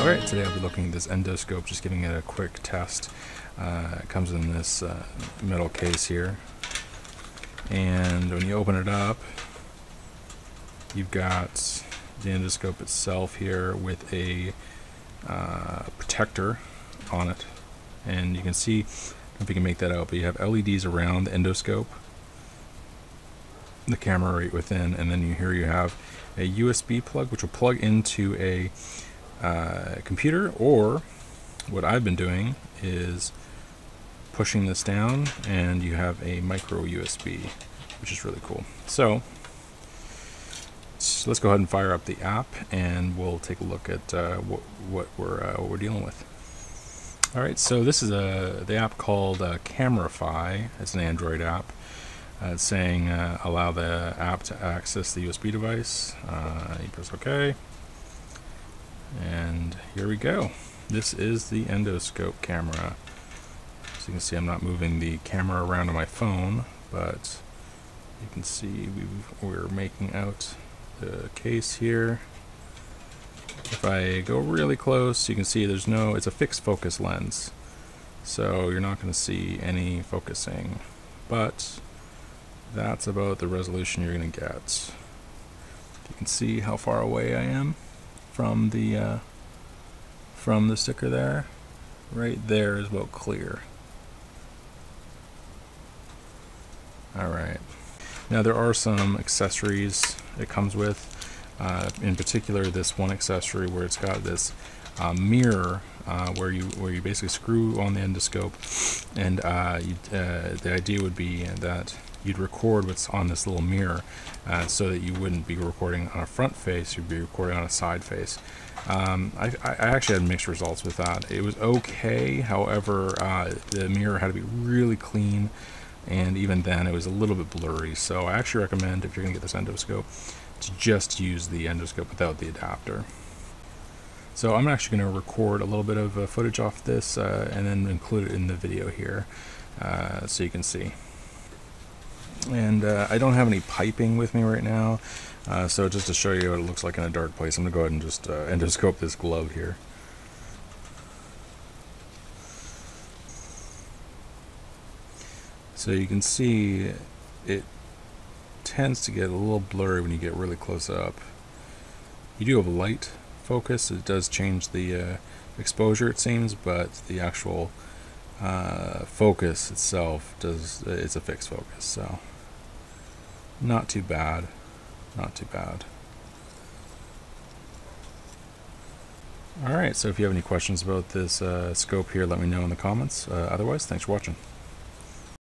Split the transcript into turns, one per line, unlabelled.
Alright, today I'll be looking at this endoscope, just giving it a quick test. Uh, it comes in this uh, metal case here. And when you open it up, you've got the endoscope itself here with a uh, protector on it. And you can see, if you can make that out, but you have LEDs around the endoscope, the camera right within, and then you, here you have a USB plug, which will plug into a uh, computer, or what I've been doing is pushing this down and you have a micro USB, which is really cool. So, let's go ahead and fire up the app and we'll take a look at uh, what, what, we're, uh, what we're dealing with. Alright, so this is a, the app called uh. It's an Android app. Uh, it's saying uh, allow the app to access the USB device. You press OK. And here we go. This is the endoscope camera. So you can see I'm not moving the camera around on my phone, but you can see we are making out the case here. If I go really close, you can see there's no, it's a fixed focus lens. So you're not going to see any focusing. But that's about the resolution you're going to get. You can see how far away I am from the uh, from the sticker there. Right there is about clear. Alright. Now there are some accessories it comes with. Uh, in particular, this one accessory where it's got this uh, mirror uh, where you where you basically screw on the endoscope, and uh, uh, the idea would be that you'd record what's on this little mirror uh, so that you wouldn't be recording on a front face, you'd be recording on a side face. Um, I, I, actually had mixed results with that. It was okay, however, uh, the mirror had to be really clean, and even then it was a little bit blurry. So I actually recommend, if you're going to get this endoscope, to just use the endoscope without the adapter. So I'm actually going to record a little bit of uh, footage off this uh, and then include it in the video here uh, so you can see and uh, I don't have any piping with me right now uh, so just to show you what it looks like in a dark place I'm gonna go ahead and just uh, endoscope this glove here. So you can see it tends to get a little blurry when you get really close up. You do have a light focus it does change the uh, exposure it seems but the actual uh, focus itself does it's a fixed focus so not too bad. Not too bad. Alright, so if you have any questions about this uh, scope here, let me know in the comments. Uh, otherwise, thanks for watching.